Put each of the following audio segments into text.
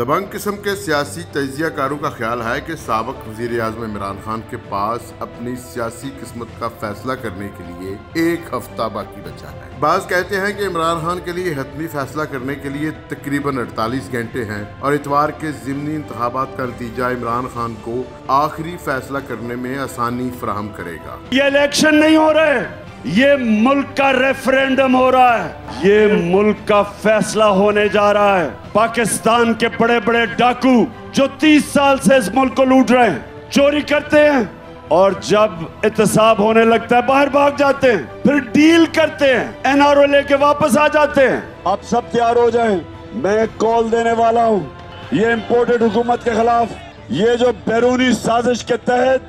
दबंग किस्म के सियासी तजियाकारों का ख्याल है कि सबक वज़ीर अजम इमरान खान के पास अपनी सियासी किस्मत का फैसला करने के लिए एक हफ़्ता बाकी बचा है। बाज कहते हैं कि इमरान खान के लिए हतमी फैसला करने के लिए तकरीबन 48 घंटे हैं और इतवार के ज़मनी इंतबात का नतीजा इमरान खान को आखिरी फैसला करने में आसानी फ्राहम करेगा। ये इलेक्शन नहीं हो रहे, ये मुल्क का रेफरेंडम हो रहा है, ये मुल्क का फैसला होने जा रहा है। पाकिस्तान के बड़े बड़े डाकू जो 30 साल से इस मुल्क को लूट रहे हैं, चोरी करते हैं और जब इतसाब होने लगता है, बाहर भाग जाते हैं, फिर डील करते हैं, एनआरओ लेके वापस आ जाते हैं। अब सब तैयार हो जाएँ। मैं कॉल देने वाला हूँ। ये इम्पोर्टेड हुकूमत के खिलाफ, ये जो बैरूनी साजिश के तहत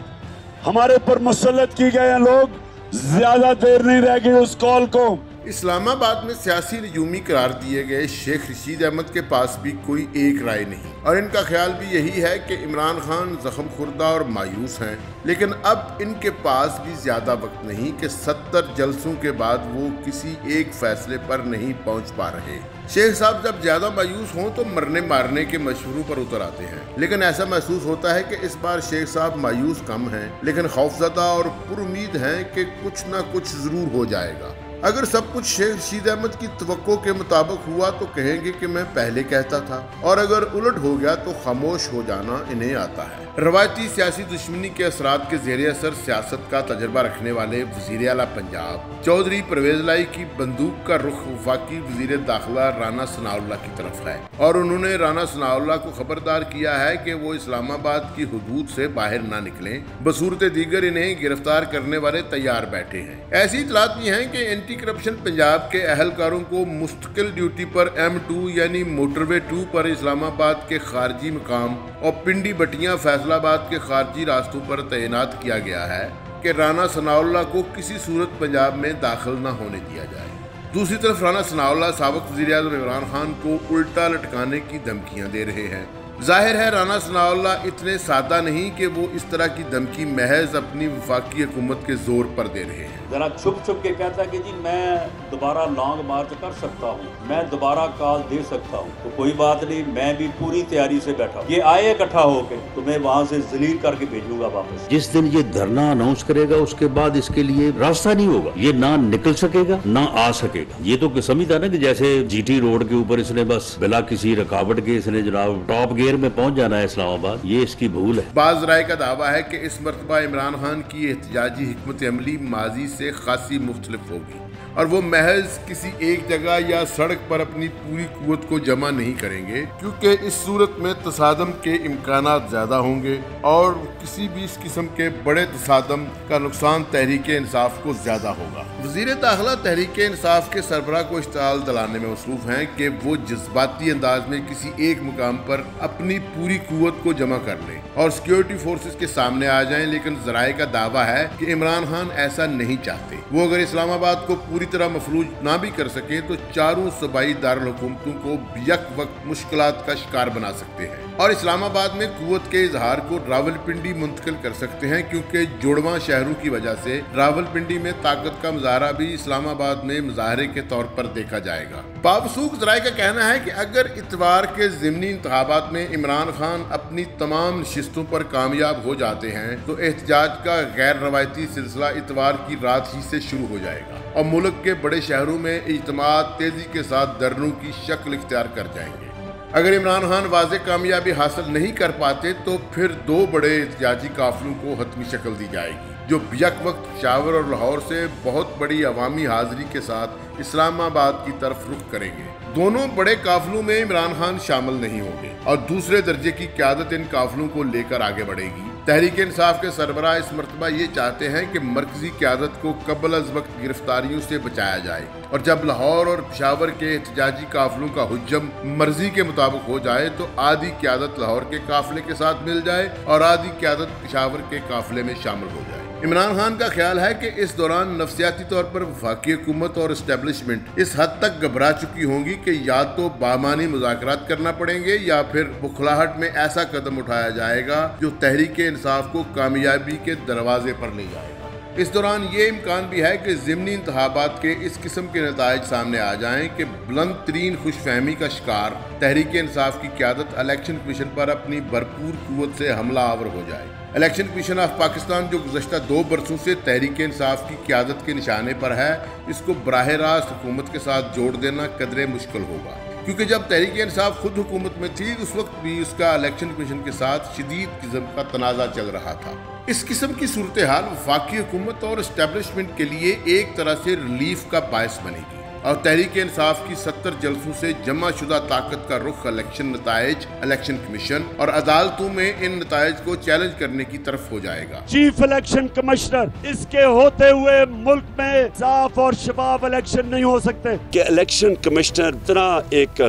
हमारे ऊपर मुसलत की गए हैं लोग, ज़्यादा देर नहीं रह गई उस कॉल को। इस्लामाबाद में सियासी नजूमी करार दिए गए शेख रशीद अहमद के पास भी कोई एक राय नहीं। और इनका ख्याल भी यही है कि इमरान खान जख्म खुर्दा और मायूस हैं, लेकिन अब इनके पास भी ज़्यादा वक्त नहीं कि सत्तर जलसों के बाद वो किसी एक फैसले पर नहीं पहुँच पा रहे। शेख साहब जब ज़्यादा मायूस हों तो मरने मारने के मशवरों पर उतर आते हैं। लेकिन ऐसा महसूस होता है कि इस बार शेख साहब मायूस कम हैं, लेकिन खौफजदा और पुरुद हैं कि कुछ ना कुछ ज़रूर हो जाएगा। अगर सब कुछ शेख रशीद अहमद की तो के मुताबिक हुआ तो कहेंगे कि मैं पहले कहता था। और अगर उलट हो गया तो खामोश हो जाना इन्हें आता है। रवायती सियासी दुश्मनी के असरात के जेर असर सियासत का तजर्बा रखने वाले वज़ीर अला पंजाब। चौधरी परवेज लाई की बंदूक का रुख वफाकी वज़ीर दाखिला राना सनाउल्ला की तरफ़ है। और उन्होंने राना सनाउल्ला को खबरदार किया है कि वो इस्लामाबाद की हदूद से बाहर ना निकलें। बसूरत दीगर इन्हें गिरफ़्तार करने वाले तैयार बैठे हैं। ऐसी इतलात भी हैं कि एंटी करप्शन पंजाब के अहलकारों को मुस्तकिल ड्यूटी पर एम टू यानी मोटरवे टू पर इस्लामाबाद के खारजी मकाम और पिंडी बटियाँ फैसलाबाद के खारजी रास्तों पर तैनात किया गया है कि राना सनाउल्ला को किसी सूरत पंजाब में दाखिल न होने दिया जाए। दूसरी तरफ़ राना सनाउल्ला सबक वजी इमरान खान को उल्टा लटकाने की धमकियाँ दे रहे हैं। ज़ाहिर है राना सनाउल्ला इतने सादा नहीं कि वो इस तरह की धमकी महज अपनी वफाकी हुकूमत के ज़ोर पर दे रहे हैं। जरा छुप छुप के कहता है कि जी मैं दोबारा लॉन्ग मार्च कर सकता हूँ मैं दोबारा कॉल दे सकता हूँ तो कोई बात नहीं मैं भी पूरी तैयारी से बैठा ये आए इकट्ठा होके तो मैं वहाँ से जलील करके भेजूँगा वापस। जिस दिन ये धरना अनाउंस करेगा उसके बाद इसके लिए रास्ता नहीं होगा। ये ना निकल सकेगा ना आ सकेगा। ये तो समझता ना कि जैसे जीटी रोड के ऊपर इसने बस बिला किसी रुकावट के इसने जनाब टॉप गेयर में पहुँच जाना है इस्लामाबाद, ये इसकी भूल है। बाज राय का दावा है कि इस मरतबा इमरान खान की एहतजाजी हमत अमली माजी से खासी मुख्तलिफ़ होगी और वो महज किसी एक जगह या सड़क पर अपनी पूरी कुत को जमा नहीं करेंगे, क्योंकि इस सूरत में तसादम के इम्कान ज़्यादा होंगे और किसी भी इस किस्म के बड़े तसादम का नुकसान तहरीक इंसाफ को ज़्यादा होगा। वज़ीर दाखिला तहरीक इंसाफ के सरबरा को इश्ताल दिलाने में मसरूफ हैं कि वो जज्बाती अंदाज में किसी एक मुकाम पर अपनी पूरी कुत को जमा कर लें और सिक्योरिटी फोर्सेस के सामने आ जाएँ, लेकिन जराये का दावा है कि इमरान खान ऐसा नहीं चाहते। वो अगर इस्लामाबाद को पूरी तरह मफलूज ना भी कर सके तो चारों सूबाई दारकूमतों को यक वक्त मुश्किल का शिकार बना सकते हैं। और इस्लामाबाद में कुत के इजहार को रावलपिंडी मुंतकिल कर सकते हैं, क्योंकि जुड़वा शहरों की वजह से रावलपिंडी में ताकत का मुजाहरा भी इस्लामाबाद में मुजाहरे के तौर पर देखा जाएगा। बाबसूख जराए का कहना है कि अगर इतवार के ज़मनी इंतबात में इमरान खान अपनी तमाम नशस्तों पर कामयाब हो जाते हैं तो एहतजाज का गैर रवायती सिलसिला इतवार की रात ही से शुरू हो जाएगा और मुल्क के बड़े शहरों में इजमात तेज़ी के साथ धरनों की शक्ल इख्तियार कर जाएँगे। अगर इमरान खान वाज कामयाबी हासिल नहीं कर पाते तो फिर दो बड़े एहतजाजी काफिलों को हतमी शक्ल दी जाएगी, जो यक वक्त शावर और लाहौर से बहुत बड़ी अवामी हाजिरी के साथ इस्लामाबाद की तरफ़ रुख करेंगे। दोनों बड़े काफिलों में इमरान खान शामिल नहीं होंगे, और दूसरे दर्जे की क्यादत इन काफिलों को लेकर आगे बढ़ेगी। तहरीक इंसाफ के सरबरा इस मरतबा ये चाहते हैं कि मरकजी क्यादत को कबल अज वक्त गिरफ्तारियों से बचाया जाए और जब लाहौर और पिशावर के एहतजाजी काफिलों का हजम मर्ज़ी के मुताबिक हो जाए तो आधी क्यादत लाहौर के काफिले के साथ मिल जाए और आधी क्यादत पिशावर के काफिले में शामिल हो जाए। इमरान खान का ख्याल है कि इस दौरान नफसियाती तौर पर वफाकी हुकूमत और इस्टेब्लिशमेंट इस हद तक घबरा चुकी होंगी कि या तो बामानी मुजाकर करना पड़ेंगे या फिर बुखलाहट में ऐसा कदम उठाया जाएगा जो तहरीक इंसाफ को कामयाबी के दरवाजे पर ले जाएगा। इस दौरान ये इम्कान भी है कि ज़मनी इंतबात के इस किस्म के नतज सामने आ जाएँ कि बुलंद तरीन खुश फहमी का शिकार तहरीक इंसाफ की क्यादत इलेक्शन कमीशन पर अपनी भरपूर कुत से हमला आवर हो जाए। इलेक्शन कमीशन ऑफ़ पाकिस्तान जो गुजशत दो बरसों से तहरीक इंसाफ की क्यादत के निशाने पर है, इसको बरह रास्त हुकूमत के साथ जोड़ देना कदरे मुश्किल होगा। क्योंकि जब तहरीक इंसाफ खुद हुकूमत में थी, उस वक्त भी उसका इलेक्शन कमीशन के साथ शदीद किस्म का तनाज़ा चल रहा था। इस किस्म की सूरत हाल वफाकी हुकूमत और इस्टेबलिशमेंट के लिए एक तरह से रिलीफ का बायस बनेगी। और तहरीक इंसाफ की सत्तर जलसों से जमा शुदा ताकत का रुख इलेक्शन नतज इलेक्शन कमीशन और अदालतों में इन नतज को चैलेंज करने की तरफ़ हो जाएगा। चीफ इलेक्शन कमिश्नर इसके होते हुए मुल्क में साफ़ और शफाफ इलेक्शन नहीं हो सकते। कि इलेक्शन कमिश्नर इतना एक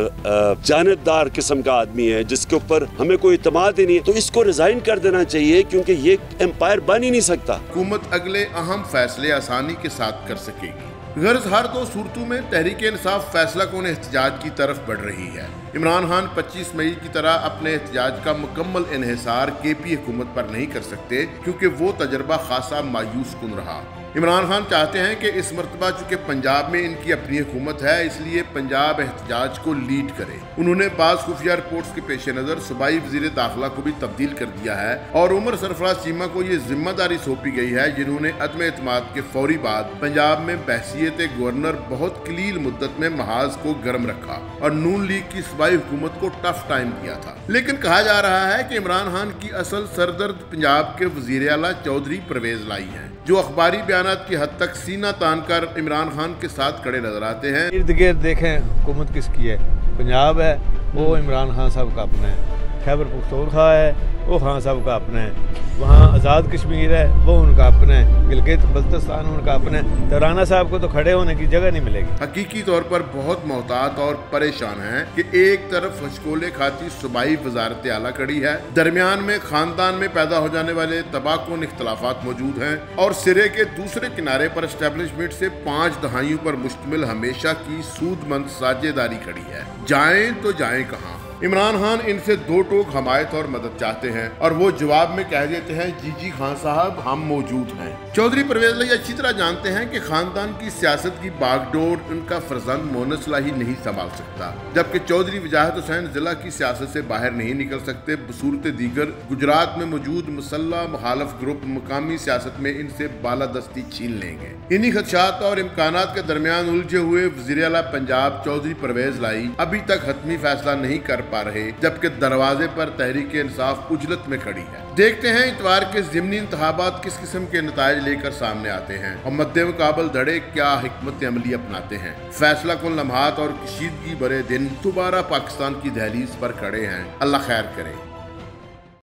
जानबदार किस्म का आदमी है जिसके ऊपर हमें कोई इतमाद ही नहीं है तो इसको रिजाइन कर देना चाहिए क्योंकि ये एम्पायर बन ही नहीं सकता। हुकूमत अगले अहम फैसले आसानी के साथ कर सकेगी। गर्ज हर दो सूरतों में तहरीक इंसाफ फैसला कौन एहतजाज की तरफ़ बढ़ रही है। इमरान खान 25 मई की तरह अपने एहतजाज का मुकम्मल इहसार के पी हुकूमत पर नहीं कर सकते, क्योंकि वो तजर्बा खासा मायूस कन रहा इमरान खान चाहते हैं कि इस मरतबा चूँकि पंजाब में इनकी अपनी हुकूमत है, इसलिए पंजाब एहतजाज को लीड करे। उन्होंने बाज खुफिया रिपोर्ट के पेश नज़र सूबाई वज़ीर दाखिला को भी तब्दील कर दिया है और उमर सरफराज चीमा को ये ज़िम्मेदारी सौंपी गई है, जिन्होंने अदम अतमाद के फौरी बाद पंजाब में बहसीत गवर्नर बहुत कलील मुद्दत में महाज को गर्म रखा और नून लीग की सूबाई हुकूमत को टफ टाइम दिया था। लेकिन कहा जा रहा है की इमरान खान की असल सरदर्द पंजाब के वज़ीर अला चौधरी परवेज लाई है। जो अखबारी बयान की हद तक सीना तान कर इमरान खान के साथ खड़े नज़र आते हैं। इर्द गिर्द देखें हुकूमत किसकी है? पंजाब है वो इमरान खान साहब का अपना है। खैबर पुख्तौरखा है, वो खान साहब का अपना है। वहाँ आज़ाद कश्मीर है, वो उनका अपना है। गिलगित बल्तिस्तान उनका अपना है। तो राना साहब को तो खड़े होने की जगह नहीं मिलेगी। हकीकी तौर पर बहुत मोहतात और परेशान है कि एक तरफ़ हचकोले खाती सूबाई वजारत आला खड़ी है, दरमियान में खानदान में पैदा हो जाने वाले तबाकुन इख्तलाफात मौजूद हैं और सिरे के दूसरे किनारे पर स्टैब्लिशमेंट से पाँच दहाइयों पर मुश्तमिल हमेशा की सूदमंद साझेदारी खड़ी है। जाए तो जाए कहाँ? इमरान खान इनसे दो टोक हमायत और मदद चाहते हैं और वो जवाब में कह देते हैं, जी जी, खान साहब, हम मौजूद हैं। चौधरी परवेज लाई अच्छी तरह जानते हैं कि खानदान की सियासत की बागडोर उनका फरजंद मोनसला ही नहीं संभाल सकता, जबकि चौधरी वजाहत हुसैन जिला की सियासत से बाहर नहीं निकल सकते। बसूरत दीगर गुजरात में मौजूद मुसल्ला मुखालफ ग्रुप मुकामी सियासत में इनसे बालादस्ती छीन लेंगे। इन्हीं खदशात और इम्कान के दरमियान उलझे हुए वज़ीर पंजाब चौधरी परवेज लाई अभी तक हतमी फैसला नहीं कर पा रहे, जबकि दरवाजे पर तहरीक इंसाफ उजलत में खड़ी है। देखते हैं इतवार के जिमनी इंतबात किस किस्म के नतज लेकर सामने आते हैं। और मध्य मुकाबल धड़े क्या हमत अमली अपनाते हैं। फैसला कुल लम्हात और कशीदगी बड़े दिन दोबारा पाकिस्तान की दहलीज पर खड़े हैं। अल्लाह खैर करे।